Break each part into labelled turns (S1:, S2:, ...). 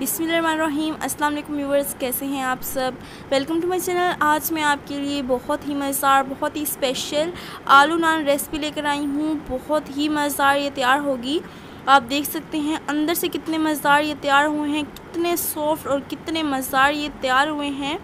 S1: बिसमीम अस्सलाम वालेकुम व्यूवर्स कैसे हैं आप सब? Welcome to my channel. आज मैं आपके लिए बहुत ही मज़ेदार, बहुत ही स्पेशल आलू नान रेसिपी लेकर आई हूँ। बहुत ही मज़ेदार ये तैयार होगी। आप देख सकते हैं अंदर से कितने मज़ेदार ये तैयार हुए हैं, कितने सॉफ्ट और कितने मज़ेदार ये तैयार हुए हैं।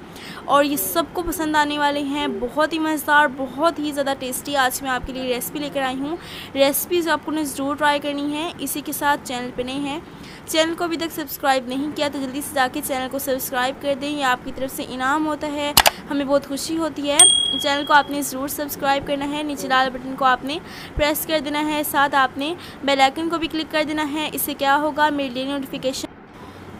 S1: और ये सबको पसंद आने वाले हैं। बहुत ही मज़ेदार, बहुत ही ज़्यादा टेस्टी आज मैं आपके लिए रेसिपी लेकर आई हूँ। रेसिपीज़ आपको ने ज़रूर ट्राई करनी है। इसी के साथ चैनल पर नहीं है। चैनल को अभी तक सब्सक्राइब नहीं किया तो जल्दी से जाके चैनल को सब्सक्राइब कर दें। ये आपकी तरफ़ से इनाम होता है। हमें बहुत खुशी होती है। चैनल को आपने ज़रूर सब्सक्राइब करना है। नीचे लाल बटन को आपने प्रेस कर देना है। साथ आपने बेलाइकन को भी क्लिक कर देना है। इससे क्या होगा? मेरे लिए नोटिफिकेशन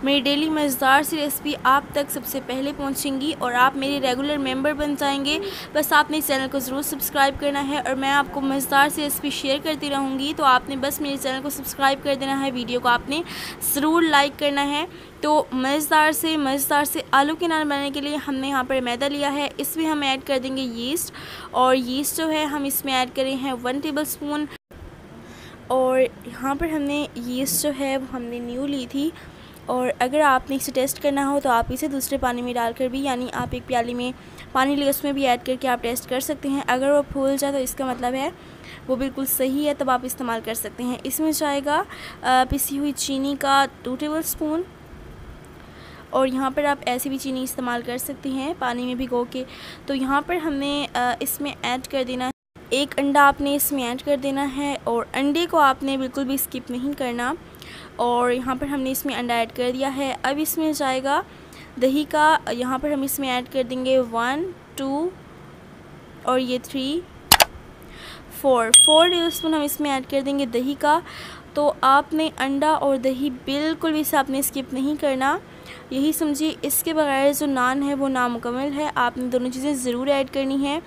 S1: मेरी डेली मज़ेदार सी रेसिपी आप तक सबसे पहले पहुंचेंगी और आप मेरे रेगुलर मेंबर बन जाएँगे। बस आपने इस चैनल को ज़रूर सब्सक्राइब करना है और मैं आपको मज़ेदार सी रेसिपी शेयर करती रहूँगी तो आपने बस मेरे चैनल को सब्सक्राइब कर देना है, वीडियो को आपने ज़रूर लाइक करना है। तो मज़ेदार से मज़ेदार से आलू के नान बनाने के लिए हमने यहाँ पर मैदा लिया है, इसमें हम ऐड कर देंगे यीस्ट और यीस्ट जो है हम इसमें ऐड करें हैं वन टेबल स्पून और यहाँ पर हमने यीस्ट जो है वो हमने न्यू ली थी और अगर आपने इसे टेस्ट करना हो तो आप इसे दूसरे पानी में डालकर भी, यानी आप एक प्याली में पानी लिए उसमें भी ऐड करके आप टेस्ट कर सकते हैं। अगर वो फूल जाए तो इसका मतलब है वो बिल्कुल सही है, तब आप इस्तेमाल कर सकते हैं। इसमें जाएगा पिसी हुई चीनी का टू टेबल स्पून और यहाँ पर आप ऐसी भी चीनी इस्तेमाल कर सकते हैं, पानी में भिगो के। तो यहाँ पर हमने इसमें ऐड कर देना एक अंडा आपने इसमें ऐड कर देना है और अंडे को आपने बिल्कुल भी स्किप नहीं करना। और यहाँ पर हमने इसमें अंडा ऐड कर दिया है। अब इसमें जाएगा दही का। यहाँ पर हम इसमें ऐड कर देंगे वन, टू और ये three, four. Four tablespoon हम इसमें ऐड कर देंगे दही का। तो आपने अंडा और दही बिल्कुल भी इसे आपने स्किप नहीं करना। यही समझिए, इसके बगैर जो नान है वो नामुकम्मल है। आपने दोनों चीज़ें ज़रूर ऐड करनी है।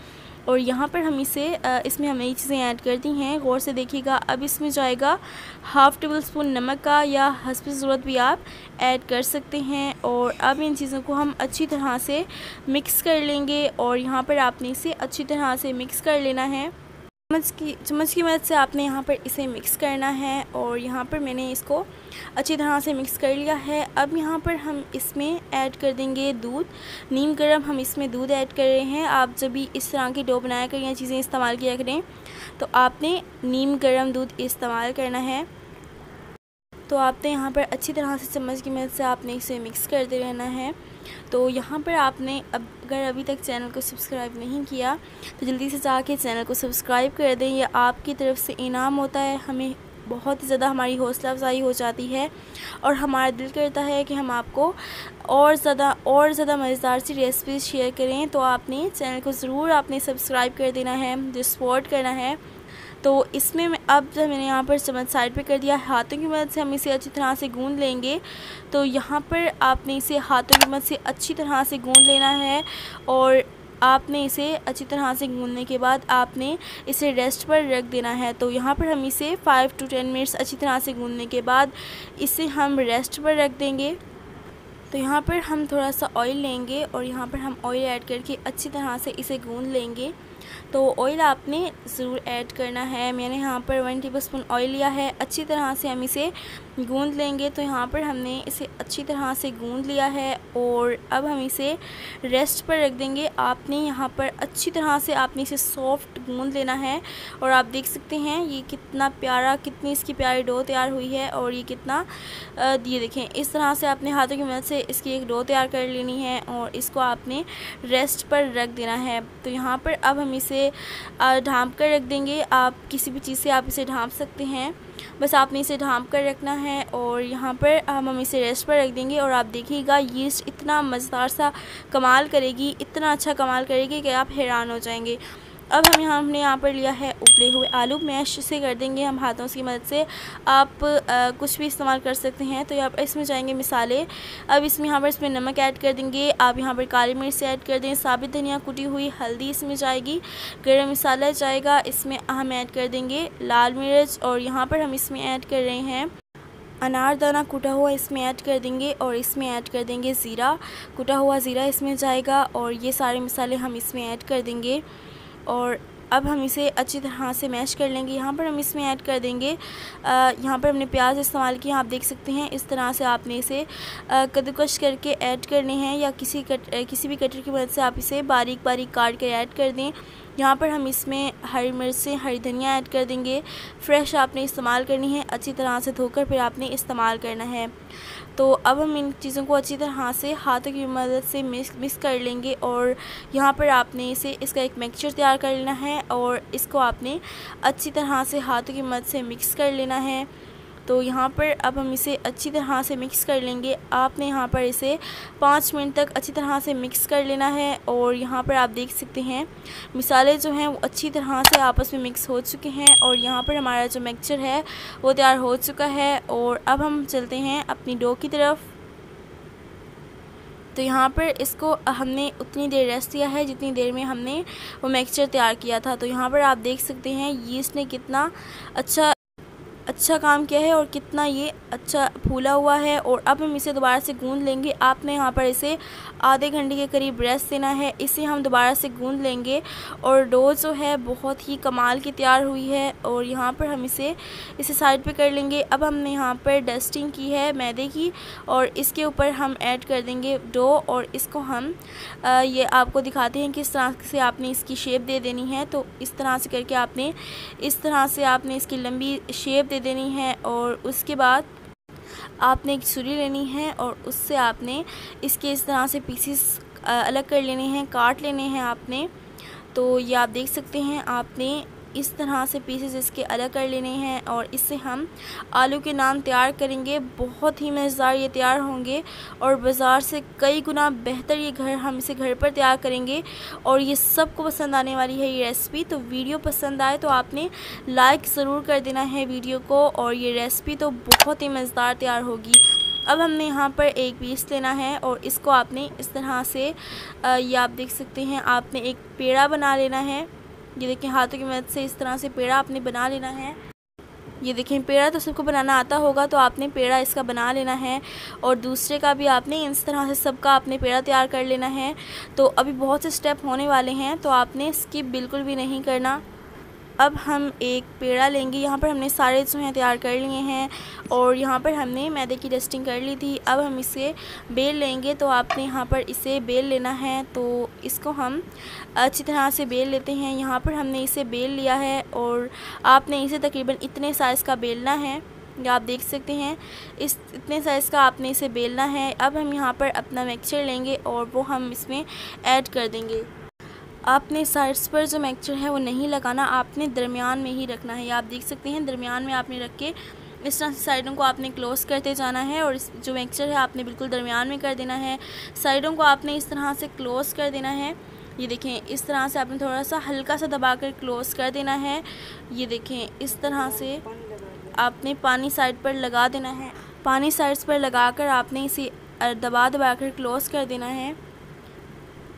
S1: और यहाँ पर हम इसे इसमें हमें ये चीज़ें ऐड कर दी हैं। गौर से देखिएगा, अब इसमें जाएगा हाफ़ टेबल स्पून नमक का या हंसपी ज़रूरत भी आप ऐड कर सकते हैं। और अब इन चीज़ों को हम अच्छी तरह से मिक्स कर लेंगे और यहाँ पर आपने इसे अच्छी तरह से मिक्स कर लेना है। चम्मच की चम्मच की मदद से आपने यहाँ पर इसे मिक्स करना है और यहाँ पर मैंने इसको अच्छी तरह से मिक्स कर लिया है। अब यहाँ पर हम इसमें ऐड कर देंगे दूध। नीम गर्म हम इसमें दूध ऐड कर रहे हैं। आप जब भी इस तरह की डो बनाया करें या चीज़ें इस्तेमाल किया करें तो आपने नीम गर्म दूध इस्तेमाल करना है। तो आपने यहाँ पर अच्छी तरह से चम्मच की मदद से आपने इसे मिक्स करते रहना है। तो यहाँ पर आपने अब अगर अभी तक चैनल को सब्सक्राइब नहीं किया तो जल्दी से जाके चैनल को सब्सक्राइब कर दें। यह आपकी तरफ़ से इनाम होता है। हमें बहुत ही ज़्यादा हमारी हौसला अफजाई हो जाती है और हमारा दिल करता है कि हम आपको और ज़्यादा और ज़्यादा मज़ेदार सी रेसिपीज़ शेयर करें। तो आपने चैनल को ज़रूर आपने सब्सक्राइब कर देना है जो सपोर्ट करना है। तो इसमें अब जब मैंने यहाँ पर चम्मच साइड पे कर दिया, हाथों की मदद से हम इसे अच्छी तरह से गूंद लेंगे। तो यहाँ पर आपने इसे हाथों की मदद से अच्छी तरह से गूंद लेना है और आपने इसे अच्छी तरह से गूंदने के बाद आपने इसे रेस्ट पर रख देना है। तो यहाँ पर हम इसे फ़ाइव टू टेन मिनट्स अच्छी तरह से गूंदने के बाद इसे हम रेस्ट पर रख देंगे। तो यहाँ पर हम थोड़ा सा ऑयल लेंगे और यहाँ पर हम ऑयल ऐड करके अच्छी तरह से इसे गूंद लेंगे। तो ऑयल आपने ज़रूर ऐड करना है। मैंने यहाँ पर वन टेबल स्पून ऑयल लिया है। अच्छी तरह से हम इसे गूंद लेंगे। तो यहाँ पर हमने इसे अच्छी तरह से गूंद लिया है और अब हम इसे रेस्ट पर रख देंगे। आपने यहाँ पर अच्छी तरह से आपने इसे सॉफ्ट गूंद लेना है और आप देख सकते हैं ये कितना प्यारा, कितनी इसकी प्यारी डो तैयार हुई है और ये कितना ये देखें, इस तरह से आपने हाथों की मदद से इसकी एक डो तैयार कर लेनी है और इसको आपने रेस्ट पर रख देना है। तो यहाँ पर अब हम इसे ढांप कर रख देंगे। आप किसी भी चीज़ से आप इसे ढांप सकते हैं। बस आपने इसे ढांप कर रखना है और यहाँ पर हम हम इसे रेस्ट पर रख देंगे और आप देखिएगा यीस्ट इतना मज़ेदार सा कमाल करेगी, इतना अच्छा कमाल करेगी कि आप हैरान हो जाएँगे। अब हम यहाँ हमने यहाँ पर लिया है उबले हुए आलू। मैश से कर देंगे हम हाथों की मदद से। आप आ, कुछ भी इस्तेमाल कर सकते हैं। तो पर इसमें जाएँगे मिसाले। अब इसमें यहाँ पर इसमें नमक ऐड कर देंगे। आप यहाँ पर काली मिर्च ऐड कर दें। साबित धनिया कुटी हुई हल्दी इसमें जाएगी। गर्म मसाला जाएगा। इसमें हम ऐड कर देंगे। लाल मिर्च और यहाँ पर हम इसमें ऐड कर रहे हैं अनारदाना कुटा हुआ इसमें ऐड कर देंगे और इसमें ऐड कर देंगे ज़ीरा। कुटा हुआ ज़ीरा इसमें जाएगा और ये सारे मसाले हम इसमें ऐड कर देंगे। और अब हम इसे अच्छी तरह से मैश कर लेंगे। यहाँ पर हम इसमें ऐड कर देंगे यहाँ पर हमने प्याज इस्तेमाल किया। आप देख सकते हैं, इस तरह से आपने इसे कद्दूकश करके ऐड करने हैं या किसी कट किसी भी कटर की मदद से आप इसे बारीक बारीक काट कर ऐड कर दें। यहाँ पर हम इसमें हरी मिर्चें, हरी धनिया ऐड कर देंगे। फ्रेश आपने इस्तेमाल करनी है, अच्छी तरह से धोकर फिर आपने इस्तेमाल करना है। तो अब हम इन चीज़ों को अच्छी तरह से हाथों की मदद से मिक्स मिक्स कर लेंगे और यहाँ पर आपने इसे, इसका एक मिक्सचर तैयार कर लेना है और इसको आपने अच्छी तरह से हाथों की मदद से मिक्स कर लेना है। तो यहाँ पर अब हम इसे अच्छी तरह से मिक्स कर लेंगे। आपने यहाँ पर इसे पाँच मिनट तक अच्छी तरह से मिक्स कर लेना है और यहाँ पर आप देख सकते हैं, मिसाले जो हैं वो अच्छी तरह से आपस में मिक्स हो चुके हैं और यहाँ पर हमारा जो मिक्सचर है वो तैयार हो चुका है और अब हम चलते हैं अपनी डो की तरफ़। तो यहाँ पर इसको हमने उतनी देर रेस्ट दिया है, जितनी देर में हमने वो मिक्सचर तैयार किया था। तो यहाँ पर आप देख सकते हैं यीस्ट ने कितना अच्छा अच्छा काम किया है और कितना ये अच्छा फूला हुआ है और अब हम इसे दोबारा से गूंद लेंगे। आपने यहाँ पर इसे आधे घंटे के करीब रेस्ट देना है। इसे हम दोबारा से गूंद लेंगे और डो जो है बहुत ही कमाल की तैयार हुई है और यहाँ पर हम इसे इसे साइड पे कर लेंगे। अब हमने यहाँ पर डस्टिंग की है मैदे की और इसके ऊपर हम ऐड कर देंगे डो और इसको हम आ, ये आपको दिखाते हैं किस तरह से आपने इसकी शेप दे देनी है। तो इस तरह से करके आपने इस तरह से आपने इसकी लंबी शेप दे देनी है और उसके बाद आपने एक छुरी लेनी है और उससे आपने इसके इस तरह से पीसीस अलग कर लेने हैं, काट लेने हैं आपने। तो ये आप देख सकते हैं, आपने इस तरह से पीसेस इसके अलग कर लेने हैं और इससे हम आलू के नान तैयार करेंगे। बहुत ही मज़ेदार ये तैयार होंगे और बाज़ार से कई गुना बेहतर ये घर हम इसे घर पर तैयार करेंगे और ये सबको पसंद आने वाली है ये रेसिपी तो वीडियो पसंद आए तो आपने लाइक ज़रूर कर देना है वीडियो को और ये रेसिपी तो बहुत ही मज़ेदार तैयार होगी। अब हमने यहाँ पर एक पीस लेना है और इसको आपने इस तरह से ये आप देख सकते हैं, आपने एक पेड़ा बना लेना है। ये देखें, हाथों की मदद से इस तरह से पेड़ा आपने बना लेना है। ये देखें, पेड़ा तो सबको बनाना आता होगा तो आपने पेड़ा इसका बना लेना है और दूसरे का भी आपने इस तरह से सबका आपने पेड़ा तैयार कर लेना है। तो अभी बहुत से स्टेप होने वाले हैं तो आपने स्किप बिल्कुल भी नहीं करना। अब हम एक पेड़ा लेंगे। यहाँ पर हमने सारे जो हैं तैयार कर लिए हैं और यहाँ पर हमने मैदे की डस्टिंग कर ली थी। अब हम इसे बेल लेंगे तो आपने यहाँ पर इसे बेल लेना है। तो इसको हम अच्छी तरह से बेल लेते हैं। यहाँ पर हमने इसे बेल लिया है और आपने इसे तकरीबन इतने साइज़ का बेलना है। या आप देख सकते हैं, इस इतने साइज़ का आपने इसे बेलना है। अब हम यहाँ पर अपना मिक्सचर लेंगे और वो हम इसमें ऐड कर देंगे। आपने साइड्स पर जो मिक्सचर है वो नहीं लगाना, आपने दरमियान में ही रखना है। आप देख सकते हैं, दरमियान में आपने रख के इस तरह से साइडों को आपने क्लोज़ करते जाना है और जो मिक्सचर है आपने बिल्कुल दरमियान में कर देना है। साइडों को आपने इस तरह से क्लोज़ कर देना है। ये देखें, इस तरह से आपने थोड़ा सा हल्का सा दबा कर क्लोज़ कर देना है। ये देखें, इस तरह से आपने पानी साइड पर लगा देना है। पानी साइड्स पर लगा कर आपने इसे दबा दबा कर क्लोज़ कर देना है।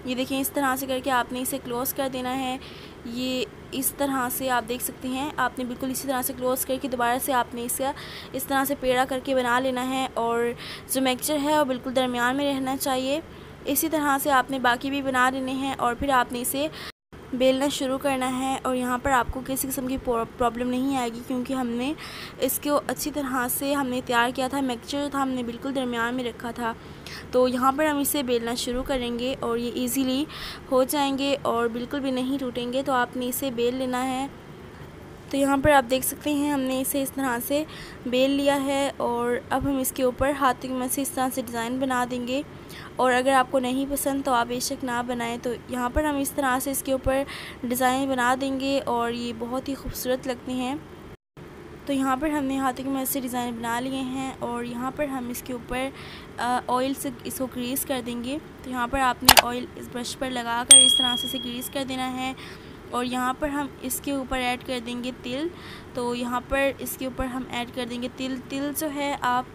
S1: ये देखें, इस तरह से करके आपने इसे क्लोज़ कर देना है। ये इस तरह से आप देख सकते हैं, आपने बिल्कुल इसी तरह से क्लोज़ करके दोबारा से आपने इसका इस तरह से पेड़ा करके बना लेना है और जो मिक्सचर है वो बिल्कुल दरमियान में रहना चाहिए। इसी तरह से आपने बाकी भी बना लेने हैं और फिर आपने इसे बेलना शुरू करना है और यहाँ पर आपको किसी किस्म की प्रॉब्लम नहीं आएगी क्योंकि हमने इसको अच्छी तरह से हमने तैयार किया था मिक्सचर था, हमने बिल्कुल दरमियान में रखा था। तो यहाँ पर हम इसे बेलना शुरू करेंगे और ये इजीली हो जाएँगे और बिल्कुल भी नहीं टूटेंगे तो आपने इसे बेल लेना है। तो यहाँ पर आप देख सकते हैं, हमने इसे इस तरह से बेल लिया है और अब हम इसके ऊपर हाथ की मदद से इस तरह से डिज़ाइन बना देंगे। और अगर आपको नहीं पसंद तो आप बेशक ना बनाएँ। तो यहाँ पर हम इस तरह से इसके ऊपर डिज़ाइन बना देंगे और ये बहुत ही खूबसूरत लगते हैं। तो यहाँ पर हमने हाथों की मदद से डिज़ाइन बना लिए हैं और यहाँ पर हम इसके ऊपर ऑयल से इसको ग्रीस कर देंगे। तो यहाँ पर आपने ऑयल इस ब्रश पर लगा कर इस तरह से इसे ग्रीस कर देना है और यहाँ पर हम इसके ऊपर ऐड कर देंगे तिल। तो यहाँ पर इसके ऊपर हम ऐड कर देंगे तिल। तिल जो है आप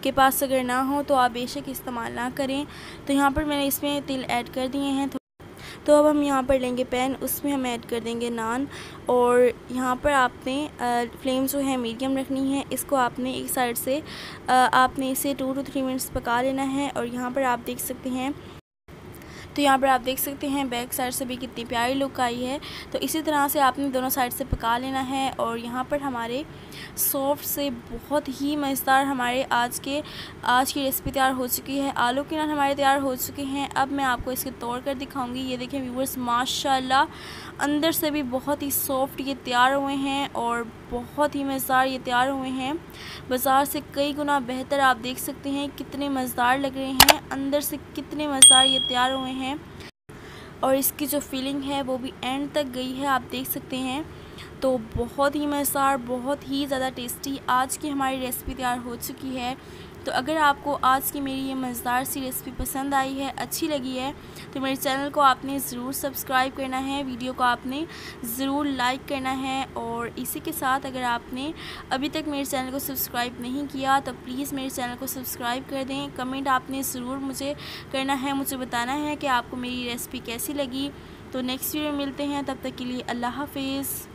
S1: के पास अगर ना हो तो आप बेशक इस्तेमाल ना करें। तो यहाँ पर मैंने इसमें तिल ऐड कर दिए हैं तो अब हम यहाँ पर लेंगे पैन, उसमें हम ऐड कर देंगे नान। और यहाँ पर आपने फ्लेम जो है मीडियम रखनी है। इसको आपने एक साइड से आपने इसे टू टू थ्री मिनट्स पका लेना है। और यहाँ पर आप देख सकते हैं तो यहाँ पर आप देख सकते हैं बैक साइड से भी कितनी प्यारी लुक आई है। तो इसी तरह से आपने दोनों साइड से पका लेना है और यहाँ पर हमारे सॉफ्ट से बहुत ही मज़ेदार हमारे आज के, आज की रेसिपी तैयार हो चुकी है। आलू के नान हमारे तैयार हो चुके हैं। अब मैं आपको इसके तोड़ कर दिखाऊँगी। ये देखें व्यूवर्स माशाल्लाह, अंदर से भी बहुत ही सॉफ्ट ये तैयार हुए हैं और बहुत ही मज़ेदार ये तैयार हुए हैं। बाज़ार से कई गुना बेहतर आप देख सकते हैं। कितने मज़ेदार लग रहे हैं। अंदर से कितने मज़ेदार ये तैयार हुए हैं। और इसकी जो फीलिंग है, वो भी एंड तक गई है, आप देख सकते हैं। तो बहुत ही मज़ेदार, बहुत ही ज़्यादा टेस्टी आज की हमारी रेसिपी तैयार हो चुकी है। तो अगर आपको आज की मेरी ये मज़ेदार सी रेसिपी पसंद आई है, अच्छी लगी है तो मेरे चैनल को आपने ज़रूर सब्सक्राइब करना है, वीडियो को आपने ज़रूर लाइक करना है और इसी के साथ अगर आपने अभी तक मेरे चैनल को सब्सक्राइब नहीं किया तो प्लीज़ मेरे चैनल को सब्सक्राइब कर दें। कमेंट आपने ज़रूर मुझे करना है, मुझे बताना है कि आपको मेरी रेसिपी कैसी लगी। तो नेक्स्ट वीडियो मिलते हैं, तब तक के लिए अल्लाह हाफिज़।